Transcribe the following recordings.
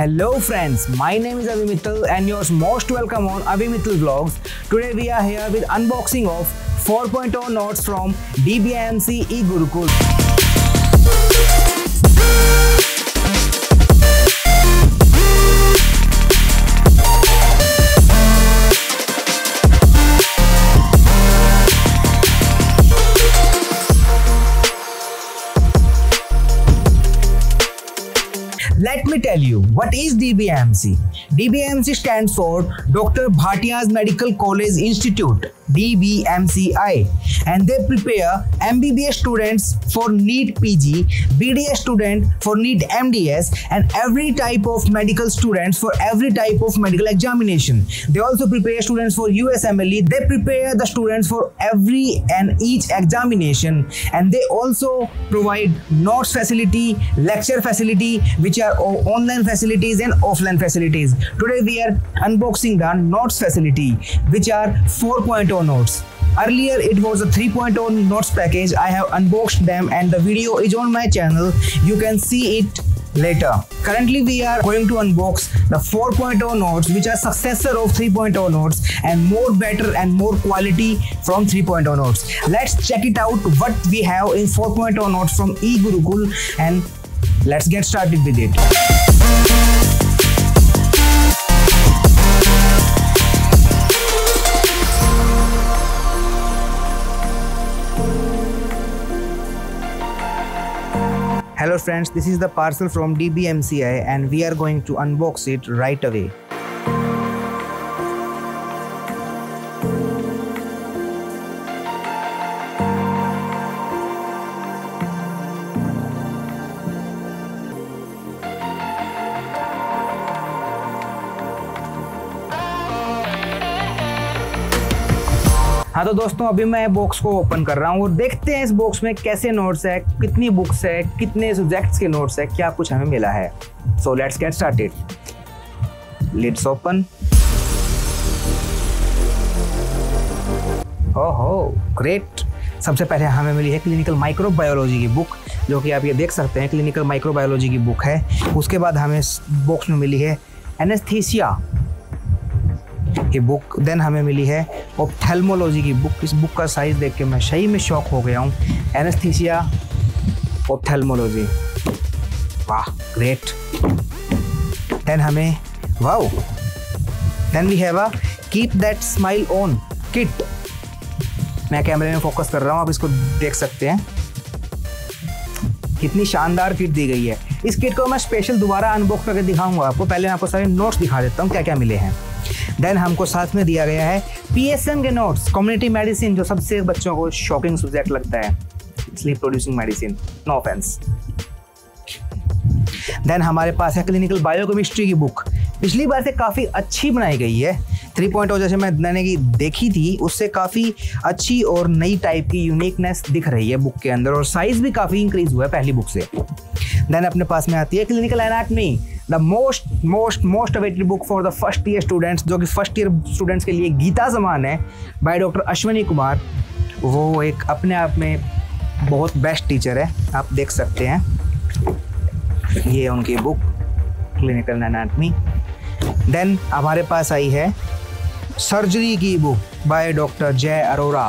Hello friends, my name is Avi Mittal and yours most welcome on Avi Mittal Vlogs. Today we are here with unboxing of 4.0 notes from DBMC eGurukul. not DBMC. DBMC stands for Dr. Bhatia's Medical College Institute. DBMCI and they prepare MBBS students for NEET PG, BDS student for NEET MDS and every type of medical students for every type of medical examination. They also prepare students for USMLE. They prepare the students for every and each examination and they also provide notes facility, lecture facility which are online facilities and and offline facilities. Today we are unboxing the notes facility which are 4.0 notes. Earlier it was a 3.0 notes package. I have unboxed them and the video is on my channel. You can see it later. Currently we are going to unbox the 4.0 nodes which are successor of 3.0 nodes and more better and more quality from 3.0 nodes. Let's check it out what we have in 4.0 nodes from eGurukul and let's get started with it. Hello friends, this is the parcel from DBMCI and we are going to unbox it right away. हाँ तो दोस्तों अभी मैं box को open कर रहा हूँ और देखते हैं इस बॉक्स में कैसे नोट्स है कितनी बुक्स है कितने सब्जेक्ट्स के नोट्स है क्या कुछ हमें मिला है so let's get started let's open ओहो ग्रेट सबसे पहले हमें मिली है क्लिनिकल माइक्रोबायोलॉजी की बुक जो कि आप ये देख सकते हैं क्लिनिकल माइक्रोबायोलॉजी की बुक है उसके बाद हमें बॉक्स में मिली है एनेस्थीसिया ये बुक देन हमें मिली है ऑप्थेल्मोलॉजी की बुक इस बुक का साइज़ देख के मैं सही में शौक हो गया हूँ एनेस्थीसिया ऑप्थेल्मोलॉजी वाह ग्रेट देन हमें wow then we have a keep that smile on kit मैं कैमरे में फोकस कर रहा हूँ आप इसको देख सकते हैं कितनी शानदार किट दी गई है इस किट को मैं स्पेशल दोबारा अनबॉक्स करके दिखाऊंगा आपको पहले मैं आपको सारे नोट्स दिखा देता हूँ क्या क्या मिले हैं देन हमको साथ में दिया गया है पी एस एम के नोट्स कम्युनिटी मेडिसिन जो सबसे बच्चों को शॉकिंग सब्जेक्ट लगता है sleep producing medicine no offence then हमारे पास है क्लिनिकल बायोकेमिस्ट्री की बुक पिछली बार से काफ़ी अच्छी बनाई गई है थ्री पॉइंट oh जैसे मैं मैंने की देखी थी उससे काफ़ी अच्छी और नई टाइप की यूनिकनेस दिख रही है बुक के अंदर और साइज़ भी काफ़ी इंक्रीज हुआ है पहली बुक से देन अपने पास में आती है clinical anatomy the most most most awaited book for the first year students जो कि फर्स्ट ईयर स्टूडेंट्स के लिए गीता जमान है बाय डॉक्टर अश्विनी कुमार वो एक अपने आप में बहुत बेस्ट टीचर है आप देख सकते हैं ये उनकी बुक क्लिनिकल एनाटमी देन हमारे पास आई है सर्जरी की book by doctor Jai Arora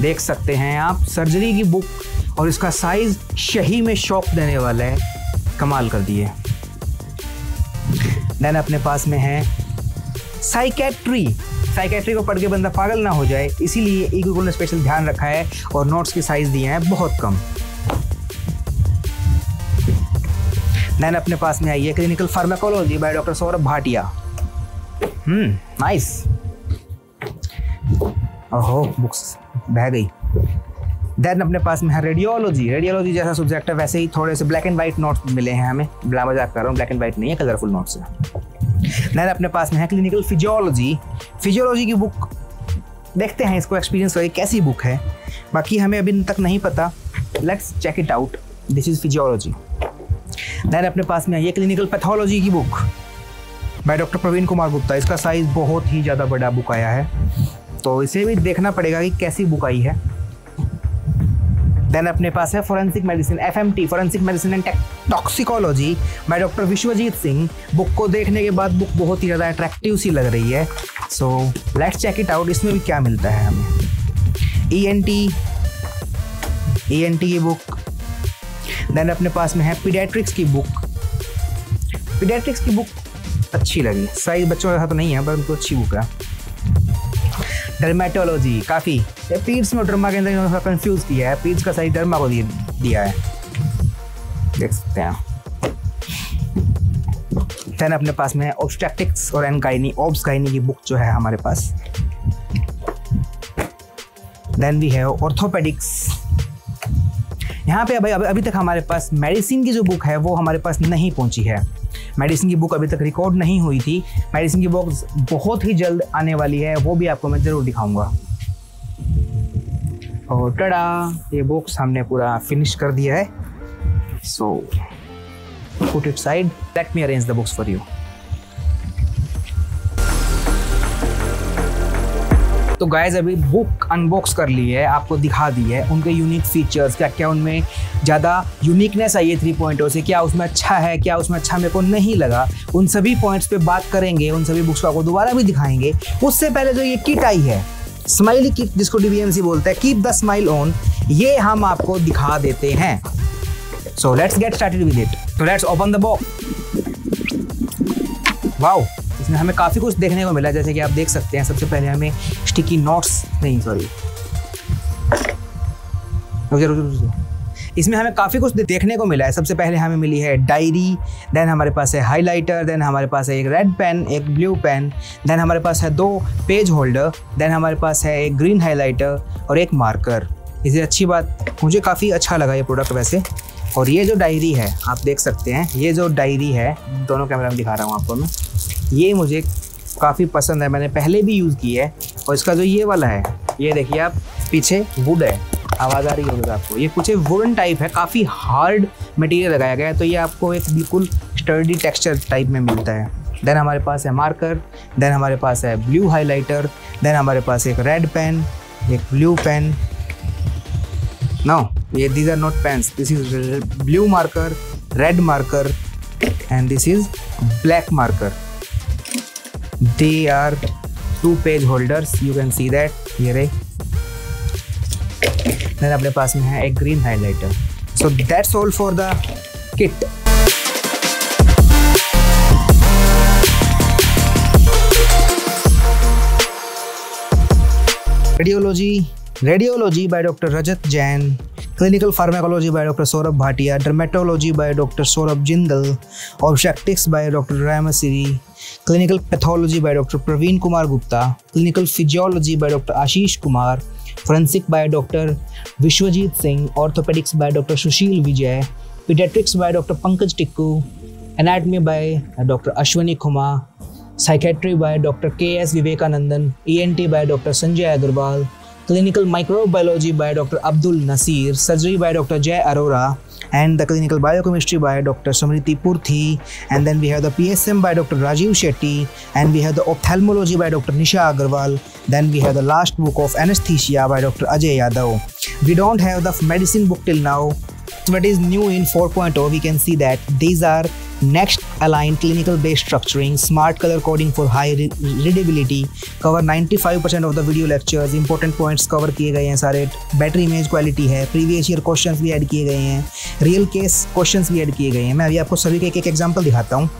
देख सकते हैं आप सर्जरी की बुक और इसका साइज शही में शौक देने वाला है कमाल कर दिए देन अपने पास में है साइकेट्री साइकेट्री को पढ़ के बंदा पागल ना हो जाए इसीलिए ई गूगल ने स्पेशल ध्यान रखा है और नोट्स के साइज दिए हैं बहुत कम देन अपने पास में आई है clinical pharmacology by doctor Saurabh Bhatia hmm nice ओहो बुक्स बह गई देन अपने पास में है रेडियोलॉजी रेडियोलॉजी जैसा सब्जेक्ट है वैसे ही थोड़े से ब्लैक एंड व्हाइट नोट्स मिले हैं हमें ब्ला मजाक कर रहा हूँ ब्लैक एंड व्हाइट नहीं है कलरफुल नोट्स है देन अपने पास में है क्लिनिकल फिजियोलॉजी फिजियोलॉजी की बुक देखते हैं इसको एक्सपीरियंस करिए कैसी बुक है बाकी हमें अभी तक नहीं पता let's check it out this is physiology then अपने पास में है क्लिनिकल पैथोलॉजी की book by doctor Praveen Kumar Gupta इसका साइज़ बहुत ही ज़्यादा बड़ा बुक आया है तो इसे भी देखना पड़ेगा कि कैसी बुक आई है देन अपने पास है forensic medicine F M T forensic medicine and toxicology by doctor Vishwajeet Singh book को देखने के बाद बुक बहुत ही ज़्यादा अट्रैक्टिव सी लग रही है so let's check it out इसमें भी क्या मिलता है हमें E N T E N T की बुक देन अपने पास में है पीडियाट्रिक्स की बुक पीडियाट्रिक्स की बुक अच्छी लगी साइज बच्चों के साथ नहीं है पर उनको अच्छी बुक है डर्मेटोलॉजी काफ़ी पीट्स में ड्रमा के अंदर इन्होंने कन्फ्यूज़ किया है पीट्स का सही डर्मा को दिया है देख सकते हैं देन अपने पास में है ऑब्स्टैटिक्स और एनकाइनी गाइनी की बुक जो है हमारे पास देन भी है ऑर्थोपेडिक्स यहाँ पे अभी अभी तक हमारे पास मेडिसिन की जो बुक है वो हमारे पास नहीं पहुँची है मेडिसिन की बुक अभी तक रिकॉर्ड नहीं हुई थी मेडिसिन की बुक बहुत ही जल्द आने वाली है वो भी आपको मैं ज़रूर दिखाऊंगा और टड़ा ये बॉक्स हमने पूरा फिनिश कर दिया है so put it side let me arrange the box for you तो गाइज अभी बुक अनबॉक्स कर ली है आपको दिखा दी है उनके यूनिक फीचर्स क्या क्या उनमें ज़्यादा यूनिकनेस आई है थ्री पॉइंटों oh से क्या उसमें अच्छा है क्या उसमें अच्छा मेरे को नहीं लगा उन सभी पॉइंट्स पे बात करेंगे उन सभी बुक्स को आपको दोबारा भी दिखाएंगे उससे पहले जो ये किट आई है स्माइली किक जिसको डीबीएमसी बोलते हैं कीप द स्माइल ऑन ये हम आपको दिखा देते हैं so let's get started with it तो let's open the box wow इसमें हमें काफ़ी कुछ देखने को मिला जैसे कि आप देख सकते हैं सबसे पहले हमें स्टिकी नोट्स नहीं सॉरी इसमें हमें काफ़ी कुछ देखने को मिला है सबसे पहले हमें मिली है डायरी देन हमारे पास है हाईलाइटर देन हमारे पास है एक रेड पेन एक ब्लू पेन देन हमारे पास है दो पेज होल्डर देन हमारे पास है एक ग्रीन हाईलाइटर और एक मार्कर इसे अच्छी बात मुझे काफ़ी अच्छा लगा ये प्रोडक्ट वैसे और ये जो डायरी है आप देख सकते हैं ये जो डायरी है दोनों कैमरा में दिखा रहा हूँ आपको मैं ये मुझे काफ़ी पसंद है मैंने पहले भी यूज़ की है और इसका जो ये वाला है ये देखिए आप पीछे वुड है आवाज़ आ रही होगी आपको ये कुछ वुडन टाइप है काफ़ी हार्ड मटेरियल लगाया गया है तो ये आपको एक बिल्कुल स्टर्डी टेक्सचर टाइप में मिलता है देन हमारे पास है मार्कर देन हमारे पास है ब्लू हाइलाइटर देन हमारे पास एक रेड पेन एक ब्लू पेन नो ये these are not pens this is blue marker red marker and this is black marker they are two page holders you can see that ये रे then अपने पास में है एक green highlighter so that's all for the kit radiology radiology by doctor Rajat Jain clinical pharmacology by doctor Saurabh Bhatia dermatology by doctor Saurabh Jindal obstetrics by doctor Siri clinical pathology by doctor Praveen Kumar Gupta clinical physiology by doctor Ashish Kumar Forensic by Dr. Vishwajit Singh, Orthopedics by Dr. Sushil Vijay, Pediatrics by Dr. Pankaj Tikku, Anatomy by Dr. Ashwini Khuma, Psychiatry by Dr. K.S. Vivekanandan, ENT by Dr. Sanjay Agarwal, Clinical Microbiology by Dr. Abdul Nasir, Surgery by Dr. Jay Arora, and the clinical biochemistry by Dr. Samriti Purthi, and then we have the PSM by Dr. Rajiv Shetty, and we have the ophthalmology by Dr. Nisha Agarwal, then we have the last book of anesthesia by Dr. Ajay Yadav. We don't have the medicine book till now, so what is new in 4.0 we can see that these are Next, align clinical based structuring, smart color coding for high readability, cover 95% of the video lectures, important points cover किए गए हैं सारे battery image quality है previous year question भी add किए गए हैं real case question भी ऐड किए गए हैं मैं अभी आपको सभी का एक एक एग्जाम्पल दिखाता हूँ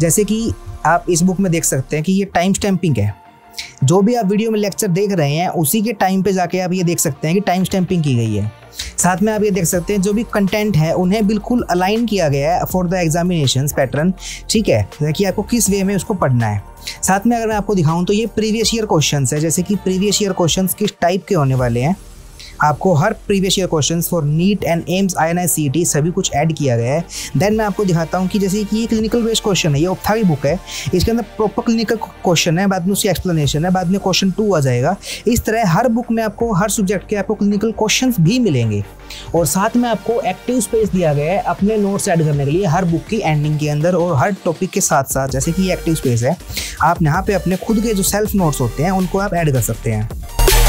जैसे कि आप इस बुक में देख सकते हैं कि ये टाइम स्टैम्पिंग है जो भी आप वीडियो में लेक्चर देख रहे हैं उसी के टाइम पे जाके आप ये देख सकते हैं कि टाइम स्टैम्पिंग की गई है साथ में आप ये देख सकते हैं जो भी कंटेंट है उन्हें बिल्कुल अलाइन किया गया है फॉर द एग्जामिनेशन पैटर्न ठीक है कि आपको किस वे में उसको पढ़ना है साथ में अगर मैं आपको दिखाऊं तो ये प्रीवियस ईयर क्वेश्चन है जैसे कि प्रीवियस ईयर क्वेश्चन किस टाइप के होने वाले हैं आपको हर previous year question for NEET and AIIMS I N I C E T कुछ ऐड किया गया है देन मैं आपको दिखाता हूँ कि जैसे कि ये क्लिनिकल बेस्ड क्वेश्चन है ये ओपथा की बुक है इसके अंदर प्रॉपर क्लिनिकल क्वेश्चन है बाद में उसकी एक्सप्लेनेशन है बाद में क्वेश्चन टू आ जाएगा इस तरह हर बुक में आपको हर सब्जेक्ट के आपको क्लिनिकल क्वेश्चन भी मिलेंगे और साथ में आपको एक्टिव स्पेस दिया गया है अपने नोट्स ऐड करने के लिए हर बुक की एंडिंग के अंदर और हर टॉपिक के साथ साथ जैसे कि ये एक्टिव स्पेस है आप यहाँ पे अपने खुद के जो सेल्फ नोट्स होते हैं उनको आप ऐड कर सकते हैं